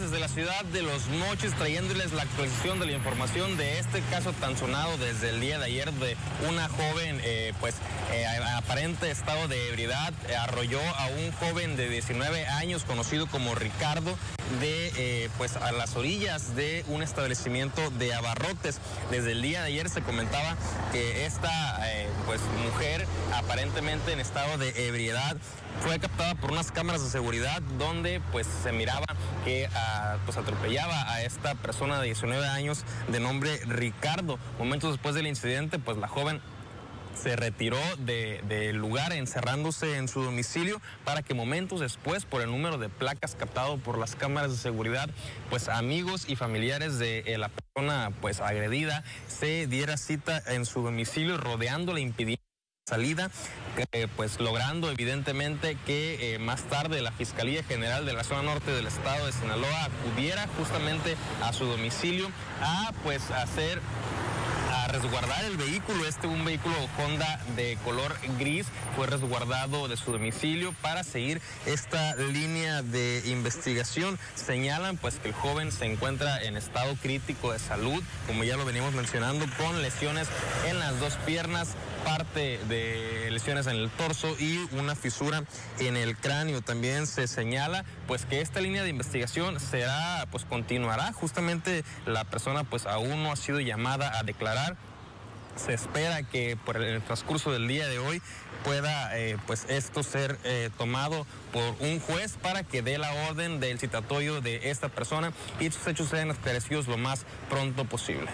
desde la ciudad de Los Mochis trayéndoles la actualización de la información de este caso tan sonado desde el día de ayer de una joven eh, pues eh, aparente estado de ebriedad. Arrolló a un joven de 19 años conocido como Ricardo de pues a las orillas de un establecimiento de abarrotes. Desde el día de ayer se comentaba que esta pues mujer aparentemente en estado de ebriedad fue captada por unas cámaras de seguridad donde pues se miraba que ah, pues atropellaba a esta persona de 19 años de nombre Ricardo. Momentos después del incidente pues la joven se retiró del lugar encerrándose en su domicilio para que momentos después, por el número de placas captado por las cámaras de seguridad, pues amigos y familiares de eh, la persona pues agredida se diera cita en su domicilio rodeándola, impidiendo salida, eh, pues logrando evidentemente que eh, más tarde la Fiscalía General de la zona norte del estado de Sinaloa acudiera justamente a su domicilio a pues hacer resguardar el vehículo. Este un vehículo Honda de color gris fue resguardado de su domicilio para seguir esta línea de investigación. Señalan pues que el joven se encuentra en estado crítico de salud, como ya lo venimos mencionando, con lesiones en las dos piernas, parte de lesiones en el torso y una fisura en el cráneo. También se señala pues que esta línea de investigación será pues continuará. Justamente la persona pues aún no ha sido llamada a declarar se espera que por el transcurso del día de hoy pueda eh, pues esto ser eh, tomado por un juez para que dé la orden del citatorio de esta persona y estos hechos sean esclarecidos lo más pronto posible.